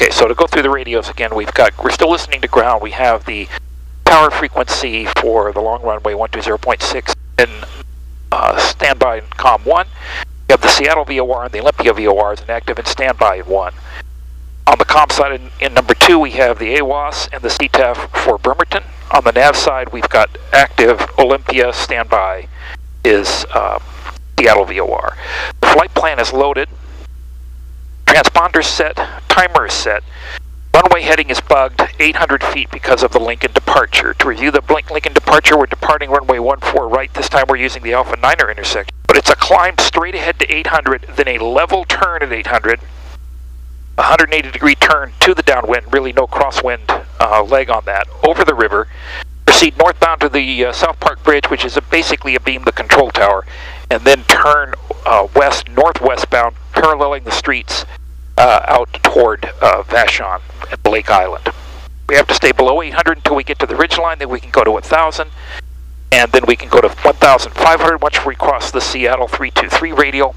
Okay, so to go through the radios again, we've got, we're still listening to ground. We have the power frequency for the long runway 120.6 in uh, standby in COM 1. We have the Seattle VOR and the Olympia VORs and active in standby in 1. On the COM side in, in number 2, we have the AWOS and the CTAF for Bremerton. On the nav side, we've got active Olympia standby is uh, Seattle VOR. The flight plan is loaded. Transponder set, timer is set. Runway heading is bugged 800 feet because of the Lincoln departure. To review the Blink Lincoln departure, we're departing runway 14 right. This time we're using the Alpha Niner intersection. But it's a climb straight ahead to 800, then a level turn at 800, 180 degree turn to the downwind, really no crosswind uh, leg on that, over the river. Proceed northbound to the uh, South Park Bridge, which is a, basically abeam the control tower, and then turn uh, west, northwestbound, paralleling the streets uh, out toward uh, Vashon and Blake Island. We have to stay below 800 until we get to the ridge line, then we can go to 1,000, and then we can go to 1,500 once we cross the Seattle 323 radial,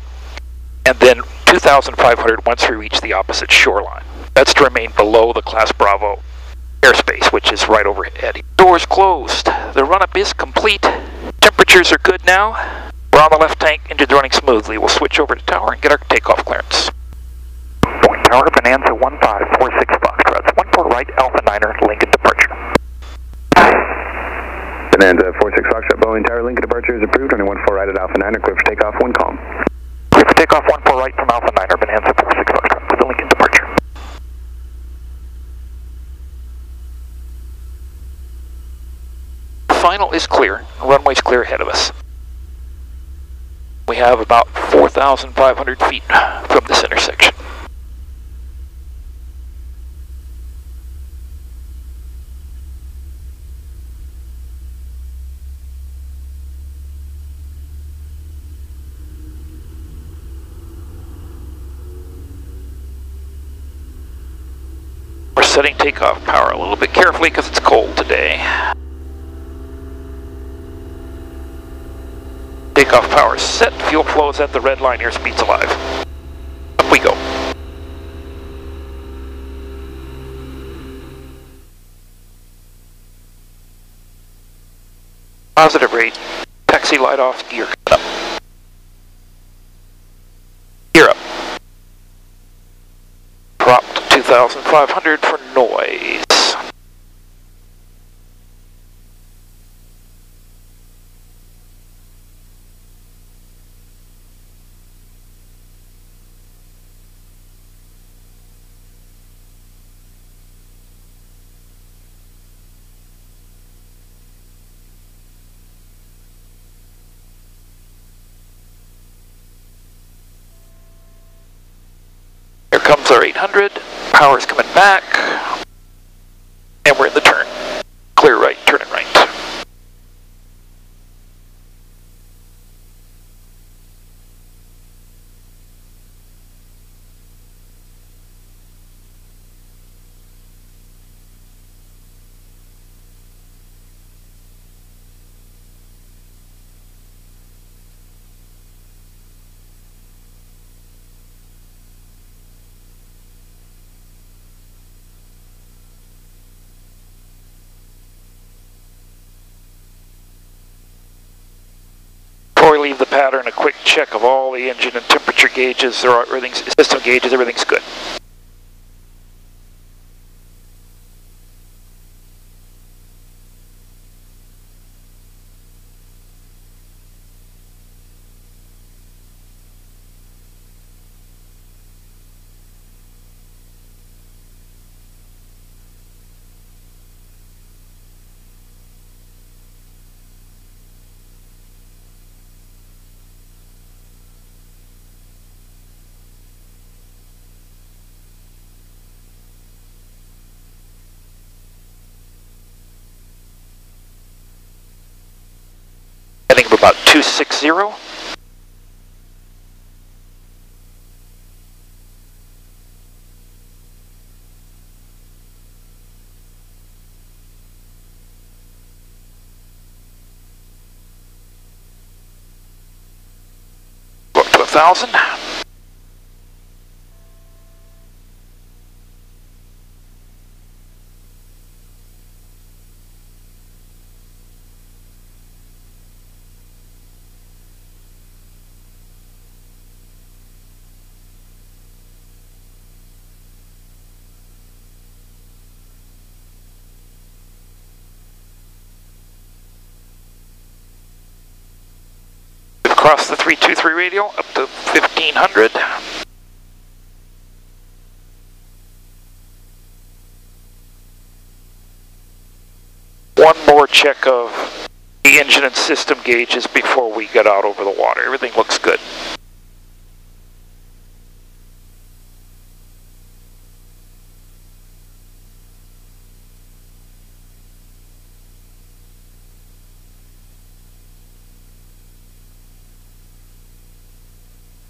and then 2,500 once we reach the opposite shoreline. That's to remain below the Class Bravo airspace, which is right overhead. Doors closed. The run-up is complete. Temperatures are good now. We're on the left tank, engines running smoothly. We'll switch over to tower and get our takeoff clearance. Boeing tower, Bonanza 1546 Foxtrot. 14 right, Alpha Niner, Lincoln departure. Bonanza 46 Foxtrot, Boeing Tower, Lincoln departure is approved. Running 14 right at Alpha Niner, clear for takeoff, one calm. Clear for takeoff, 14 right from Alpha Niner, Bonanza 46 Foxtrot, with the Lincoln departure. Final is clear. Runway's clear ahead of us. We have about 4,500 feet from this intersection. We're setting takeoff power a little bit carefully because it's cold today. Takeoff power set, fuel flow is at the red line, airspeed's alive. Up we go. Positive rate, taxi light off, gear cut up. Gear up. Drop to 2,500 for noise. Our 800. Power's coming back. And we're in the turn. Clear right, turning right. Leave the pattern, a quick check of all the engine and temperature gauges, everything's system gauges, everything's good. Heading of about 260. Go up thousand. Across the 323 radial up to 1500. One more check of the engine and system gauges before we get out over the water. Everything looks good.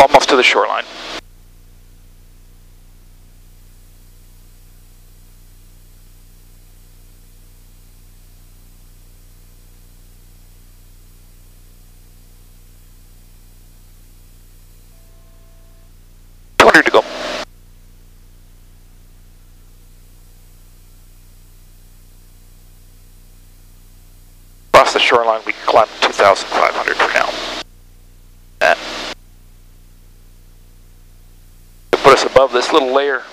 Almost to the shoreline. The shoreline, we climb 2,500 for now. That put us above this little layer